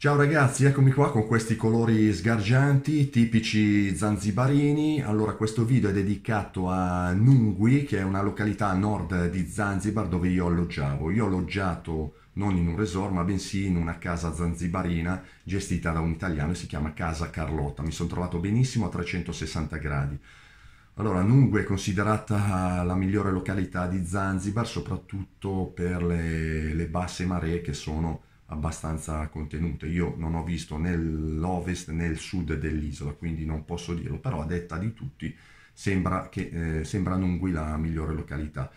Ciao ragazzi, eccomi qua con questi colori sgargianti, tipici zanzibarini. Allora, questo video è dedicato a Nungwi, che è una località a nord di Zanzibar dove io alloggiavo. Io ho alloggiato non in un resort, ma bensì in una casa zanzibarina gestita da un italiano e si chiama Casa Carlotta. Mi sono trovato benissimo a 360 gradi. Allora, Nungwi è considerata la migliore località di Zanzibar, soprattutto per le, le basse maree che sono abbastanza contenute. Io non ho visto né l'ovest né il sud dell'isola, quindi non posso dirlo, però a detta di tutti sembra, che, eh, sembra Nungui la migliore località.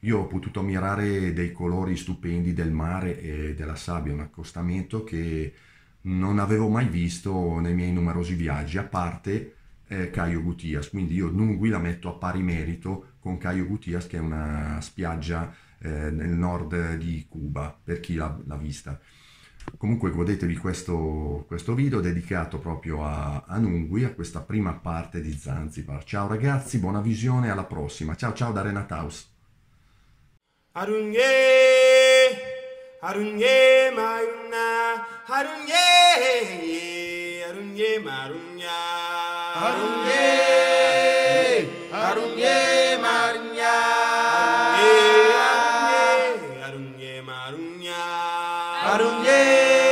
Io ho potuto ammirare dei colori stupendi del mare e della sabbia, un accostamento che non avevo mai visto nei miei numerosi viaggi, a parte eh, Caio Gutias, quindi io Nungui la metto a pari merito con Caio Gutias che è una spiaggia eh, nel nord di Cuba, per chi l'ha, l'ha vista. Comunque godetevi questo, questo, video dedicato proprio a, a Nungui, a questa prima parte di Zanzibar. Ciao ragazzi, buona visione, alla prossima. Ciao ciao da Renataus. Arunye, arunye